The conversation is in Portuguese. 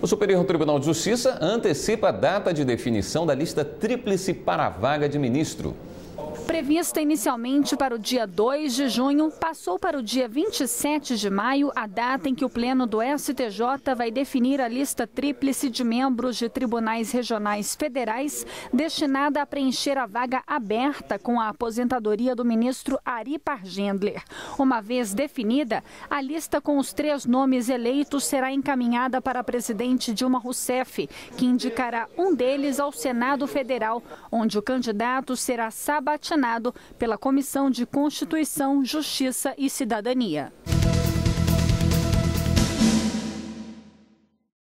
O Superior Tribunal de Justiça antecipa a data de definição da lista tríplice para a vaga de ministro. Prevista inicialmente para o dia 2 de junho, passou para o dia 27 de maio, a data em que o Pleno do STJ vai definir a lista tríplice de membros de tribunais regionais federais destinada a preencher a vaga aberta com a aposentadoria do ministro Ari Pargendler. Uma vez definida, a lista com os três nomes eleitos será encaminhada para a presidente Dilma Rousseff, que indicará um deles ao Senado Federal, onde o candidato será sabatinado pela Comissão de Constituição, Justiça e Cidadania.